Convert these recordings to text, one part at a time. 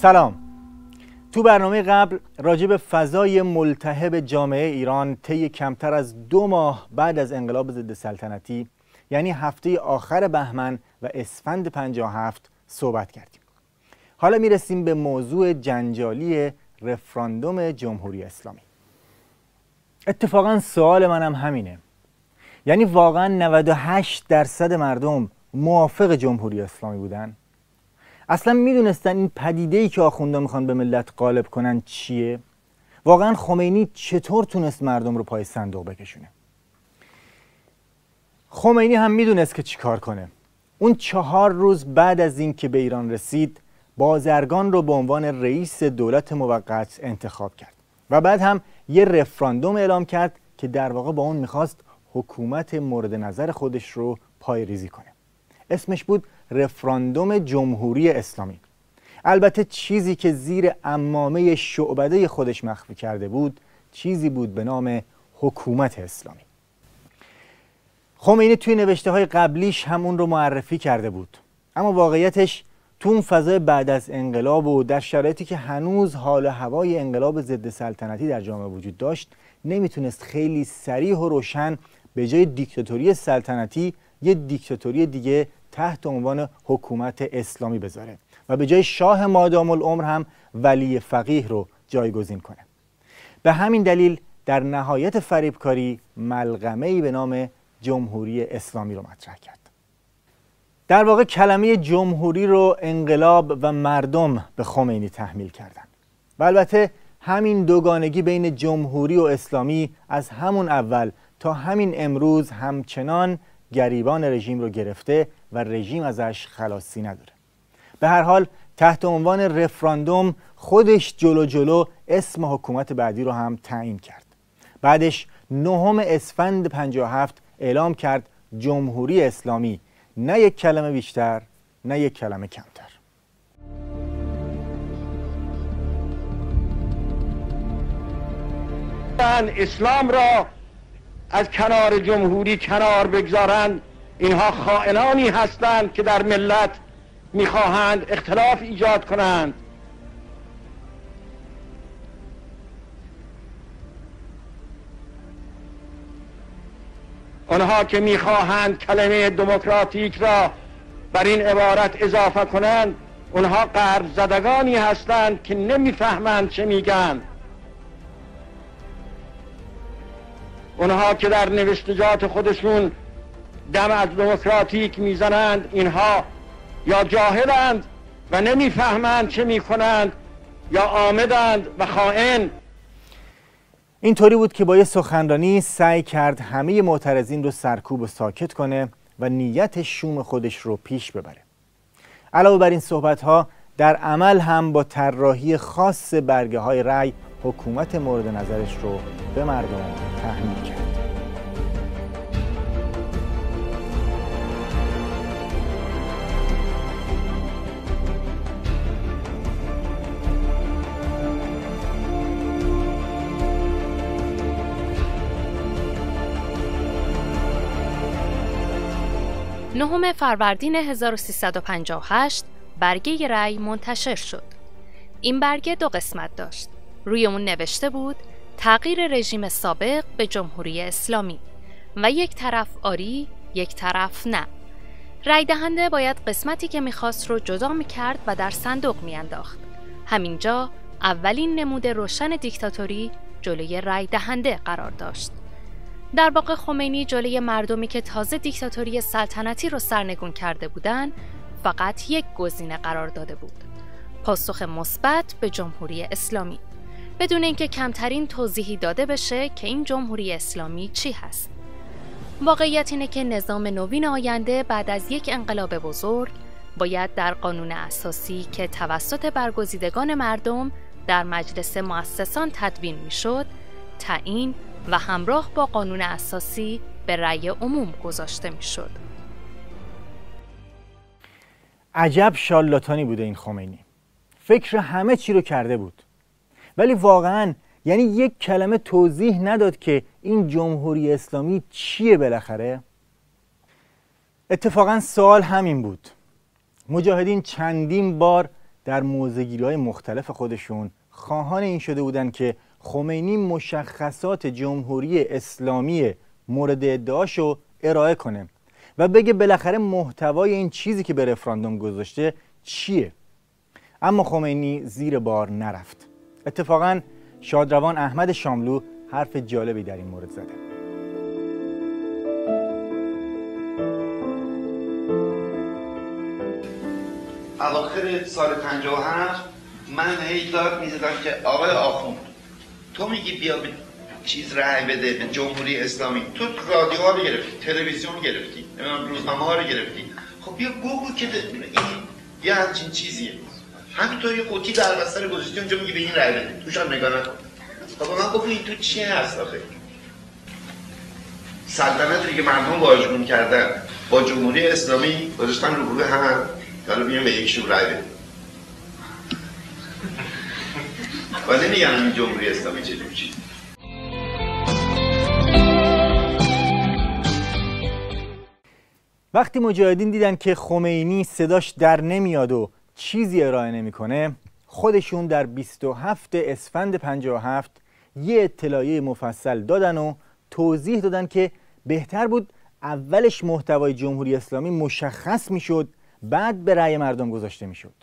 سلام. تو برنامه قبل راجع به فضای ملتهب جامعه ایران طی کمتر از دو ماه بعد از انقلاب ضد سلطنتی یعنی هفته آخر بهمن و اسفند 57 صحبت کردیم. حالا می‌رسیم به موضوع جنجالی رفراندوم جمهوری اسلامی. اتفاقا سوال منم همینه. یعنی واقعا 98 درصد مردم موافق جمهوری اسلامی بودن؟ اصلا می‌دونستن این پدیده ای که آخونده می‌خوان به ملت غالب کنن چیه؟ واقعا خمینی چطور تونست مردم رو پای صندوق بکشونه؟ خمینی هم می‌دونست که چیکار کنه. اون چهار روز بعد از اینکه به ایران رسید بازرگان رو به عنوان رئیس دولت موقت انتخاب کرد و بعد هم یه رفراندوم اعلام کرد که در واقع با اون می‌خواست حکومت مورد نظر خودش رو پای ریزی کنه. اسمش بود رفراندوم جمهوری اسلامی. البته چیزی که زیر امامه شعبده خودش مخفی کرده بود چیزی بود به نام حکومت اسلامی. خمینی توی نوشته های قبلیش همون رو معرفی کرده بود. اما واقعیتش تو اون فضای بعد از انقلاب و در شرایطی که هنوز حال هوای انقلاب ضد سلطنتی در جامعه وجود داشت نمی‌تونست خیلی سریح و روشن به جای دیکتاتوری سلطنتی یه دیکتاتوری دیگه تحت عنوان حکومت اسلامی بذاره و به جای شاه مادام العمر هم ولی فقیه رو جایگزین کنه. به همین دلیل در نهایت فریبکاری ملغمه به نام جمهوری اسلامی رو مطرح کرد. در واقع کلمه جمهوری رو انقلاب و مردم به خمینی تحمیل کردن و البته همین دوگانگی بین جمهوری و اسلامی از همون اول تا همین امروز همچنان گریبان رژیم رو گرفته و رژیم ازش خلاصی نداره. به هر حال تحت عنوان رفراندوم خودش جلو جلو اسم حکومت بعدی رو هم تعیین کرد. بعدش نهم اسفند 57 اعلام کرد جمهوری اسلامی نه یک کلمه بیشتر نه یک کلمه کمتر. اسلام را از کنار جمهوری کنار بگذارند اینها خائنانی هستند که در ملت می‌خواهند اختلاف ایجاد کنند. آنها که می‌خواهند کلمه دموکراتیک را بر این عبارت اضافه کنند اونها قرب زدگانی هستند که نمی‌فهمند چه میگن. اونها که در نوشتجات خودشون دم از دموکراتیک می‌زنند اینها. یا جاهلند و نمی‌فهمند چه می‌کنند یا آمدند و خائن. اینطوری بود که با یه سخنرانی سعی کرد همه معترضین رو سرکوب و ساکت کنه و نیت شوم خودش رو پیش ببره. علاوه بر این صحبت ها در عمل هم با طراحی خاص برگه های رأی حکومت مورد نظرش رو به مردم تحمیل کرد. نهم فروردین 1358 برگه رأی منتشر شد. این برگه دو قسمت داشت. روی اون نوشته بود تغییر رژیم سابق به جمهوری اسلامی و یک طرف آری، یک طرف نه. رای دهنده باید قسمتی که می‌خواست رو جدا می‌کرد و در صندوق میانداخت. همینجا اولین نمود روشن دیکتاتوری جلوی رای دهنده قرار داشت. در واقع خمینی جلوی مردمی که تازه دیکتاتوری سلطنتی رو سرنگون کرده بودند فقط یک گزینه قرار داده بود. پاسخ مثبت به جمهوری اسلامی. بدون اینکه کمترین توضیحی داده بشه که این جمهوری اسلامی چی هست. واقعیت اینه که نظام نوین آینده بعد از یک انقلاب بزرگ باید در قانون اساسی که توسط برگزیدگان مردم در مجلس مؤسسان تدوین می‌شد تعیین و همراه با قانون اساسی به رأی عموم گذاشته می‌شد. عجب شالاتانی بوده این خمینی. فکر همه چی رو کرده بود. ولی واقعا یعنی یک کلمه توضیح نداد که این جمهوری اسلامی چیه بالاخره. اتفاقا سوال همین بود. مجاهدین چندین بار در موزگیری های مختلف خودشون. خواهان این شده بودند که خمینی مشخصات جمهوری اسلامی مورد ادعاشو ارائه کنه و بگه بالاخره محتوای این چیزی که به رفراندوم گذاشته چیه. اما خمینی زیر بار نرفت. اتفاقا شادروان احمد شاملو حرف جالبی در این مورد زده. اواخر سال 57 من هی داد می‌زدم که آقای آخوند تو میگی بیا به چیز رأی بده به جمهوری اسلامی. تو رادیو ها رو گرفتی تلویزیون گرفتی روزنامه ها رو گرفتی. خب بیا گوگو که این یه همچین چیزیه. همینطور یه قوطی در بستر گذاشتی اونجا میگی به این رأی بده. توش هم نگاه نکن. خب من گفت این تو چیه هست آخه؟ سلطنتی که مردم واژگون کردن با جمهوری اسلامی گذاشتن رو گروه هم حالا بیان به یکشون رأی بده و نمیگن این جمهوری اسلامی چه چیزی. وقتی مجاهدین دیدن که خمینی صداش در نمیاد و چیزی ارائه نمی‌کنه خودشون در 27 اسفند 57 یه اطلاعیه مفصل دادن و توضیح دادن که بهتر بود اولش محتوای جمهوری اسلامی مشخص می‌شد بعد به رأی مردم گذاشته می‌شد.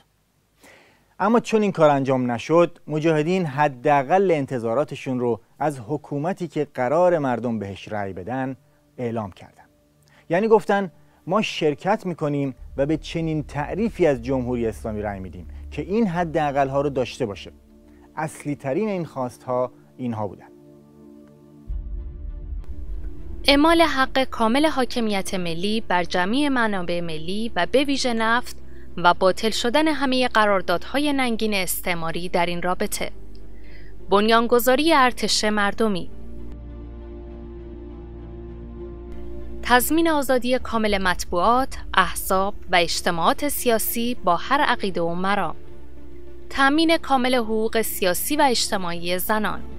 اما چون این کار انجام نشد مجاهدین حداقل انتظاراتشون رو از حکومتی که قرار مردم بهش رأی بدن اعلام کردن. یعنی گفتن ما شرکت می‌کنیم و به چنین تعریفی از جمهوری اسلامی رأی میدیم که این حداقل ها رو داشته باشه. اصلی ترین این خواست ها اینها بودن. اعمال حق کامل حاکمیت ملی بر جمعی منابع ملی و به ویژه نفت و باطل شدن همه قراردادهای ننگین استعماری در این رابطه. بنیانگذاری ارتش مردمی. تضمین آزادی کامل مطبوعات، احزاب و اجتماعات سیاسی با هر عقیده و مرام. تأمین کامل حقوق سیاسی و اجتماعی زنان.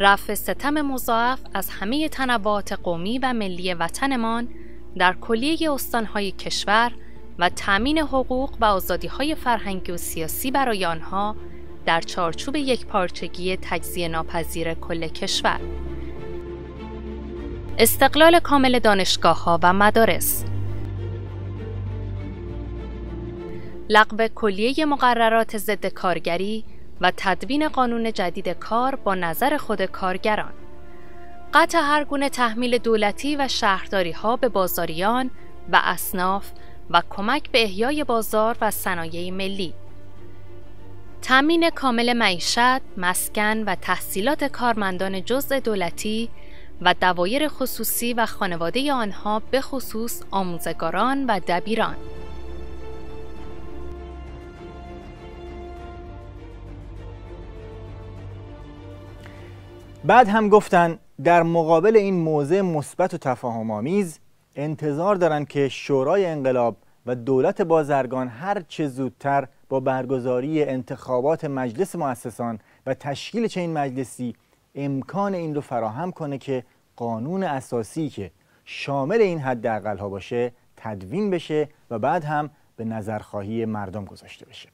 رفع ستم مضاعف از همه تنوعات قومی و ملی وطنمان در کلیه استانهای کشور و تأمین حقوق و آزادیهای فرهنگی و سیاسی برای آنها در چارچوب یک پارچگی تجزیه ناپذیر کل کشور. استقلال کامل دانشگاه ها و مدارس. لغو کلیه مقررات ضد کارگری و تدوین قانون جدید کار با نظر خود کارگران. قطع هر گونه تحمیل دولتی و شهرداری ها به بازاریان و اصناف و کمک به احیای بازار و صنایع ملی. تامین کامل معیشت، مسکن و تحصیلات کارمندان جزء دولتی و دوایر خصوصی و خانواده آنها به خصوص آموزگاران و دبیران. بعد هم گفتن در مقابل این موضع مثبت و تفاهم آمیز انتظار دارند که شورای انقلاب و دولت بازرگان هر چه زودتر با برگزاری انتخابات مجلس مؤسسان و تشکیل چنین مجلسی امکان این رو فراهم کنه که قانون اساسی که شامل این حداقل ها باشه تدوین بشه و بعد هم به نظرخواهی مردم گذاشته بشه.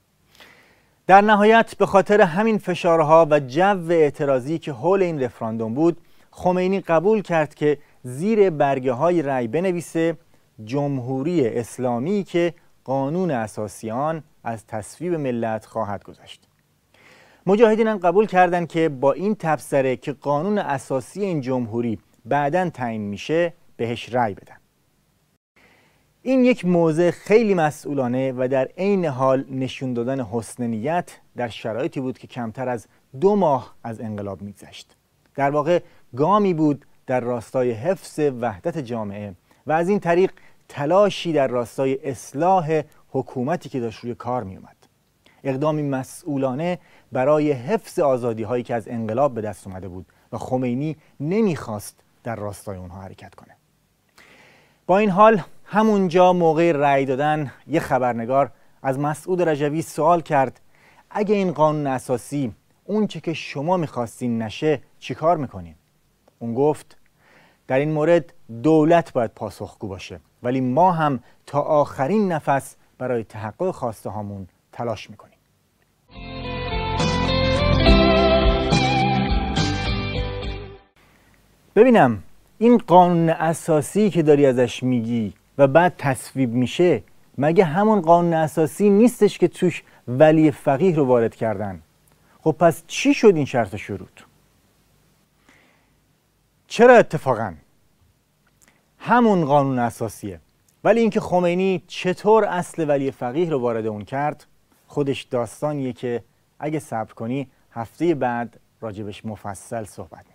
در نهایت به خاطر همین فشارها و جو اعتراضی که حول این رفراندوم بود خمینی قبول کرد که زیر برگه های رأی بنویسه جمهوری اسلامی که قانون اساسی آن از تصویب ملت خواهد گذاشت مجاهدین هم قبول کردند که با این تبصره که قانون اساسی این جمهوری بعدا تعیین میشه بهش رأی بدن. این یک موضع خیلی مسئولانه و در عین حال نشون دادن حسن نیت در شرایطی بود که کمتر از دو ماه از انقلاب میگذشت. در واقع گامی بود در راستای حفظ وحدت جامعه و از این طریق تلاشی در راستای اصلاح حکومتی که داشت روی کار می اومد اقدامی مسئولانه برای حفظ آزادی هایی که از انقلاب به دست اومده بود و خمینی نمی‌خواست در راستای اونها حرکت کنه. با این حال همونجا موقع رأی دادن یه خبرنگار از مسعود رجوی سوال کرد اگه این قانون اساسی اون چه که شما می‌خواستین نشه چیکار می‌کنین؟ اون گفت در این مورد دولت باید پاسخگو باشه ولی ما هم تا آخرین نفس برای تحقق خواسته هامون تلاش می‌کنیم ببینم این قانون اساسی که داری ازش میگی بعد تصویب میشه مگه همون قانون اساسی نیستش که توش ولی فقیه رو وارد کردن؟ خب پس چی شد این شرط شروط؟ چرا اتفاقا؟ همون قانون اساسیه. ولی اینکه خمینی چطور اصل ولی فقیه رو وارد اون کرد خودش داستانیه که اگه صبر کنی هفته بعد راجبش مفصل صحبت